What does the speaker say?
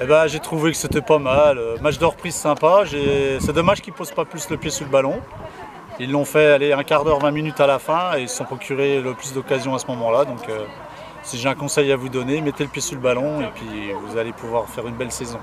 Eh ben, j'ai trouvé que c'était pas mal. Euh, match de reprise sympa. C'est dommage qu'ils ne posent pas plus le pied sur le ballon. Ils l'ont fait aller un quart d'heure, 20 minutes à la fin et ils se sont procurés le plus d'occasions à ce moment-là. Donc euh, si j'ai un conseil à vous donner, mettez le pied sur le ballon et puis vous allez pouvoir faire une belle saison.